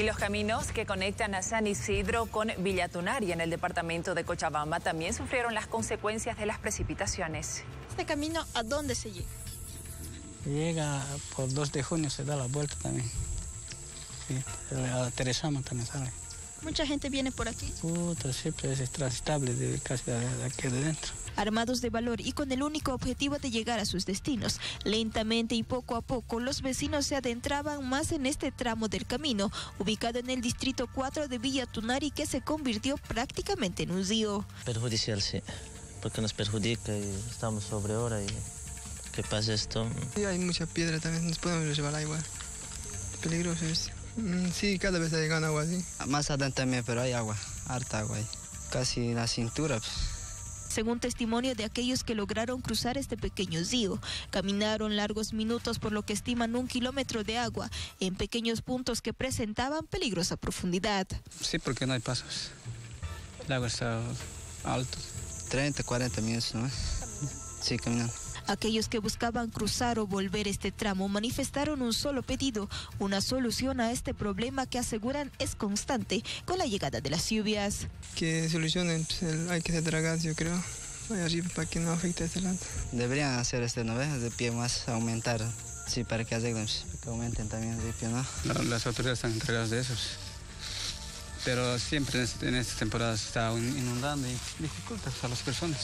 Y los caminos que conectan a San Isidro con Villatunari en el departamento de Cochabamba también sufrieron las consecuencias de las precipitaciones. ¿Este camino a dónde se llega? Llega por 2 de junio, se da la vuelta también. Sí, a Teresama también sale. ¿Mucha gente viene por aquí? Puta, siempre es transitable de casi de aquí de dentro. Armados de valor y con el único objetivo de llegar a sus destinos, lentamente y poco a poco los vecinos se adentraban más en este tramo del camino, ubicado en el distrito 4 de Villa Tunari, que se convirtió prácticamente en un río. Perjudicial, sí, porque nos perjudica y estamos sobre hora y que pasa esto. Sí, hay mucha piedra también, nos podemos llevar agua. Peligroso es. Mm, Sí, cada vez hay llegando agua, sí. Más adentro también, pero hay agua, harta agua ahí. Casi la cintura. pues. Según testimonio de aquellos que lograron cruzar este pequeño río, caminaron largos minutos por lo que estiman un kilómetro de agua en pequeños puntos que presentaban peligrosa profundidad. Sí, porque no hay pasos. El agua está alto. 30, 40 minutos, ¿no? Sí, caminando. Aquellos que buscaban cruzar o volver este tramo manifestaron un solo pedido, una solución a este problema que aseguran es constante con la llegada de las lluvias. Que solucionen, pues, el- hay que hacer dragas, yo creo. Ahí arriba para que no afecte este lado. Deberían hacer este, ¿no ves? De pie más, aumentar. Sí, para que arreglen, pues, para que aumenten también de pie, ¿no? La- Las autoridades están encargadas de eso. Pero siempre en, este- en esta temporada se está inundando y dificulta a las personas.